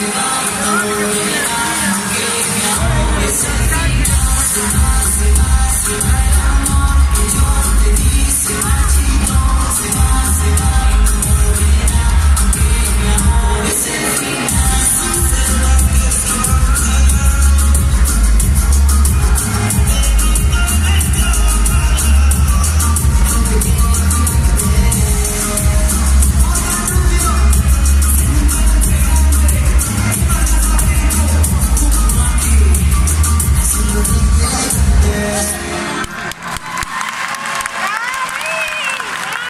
Yeah.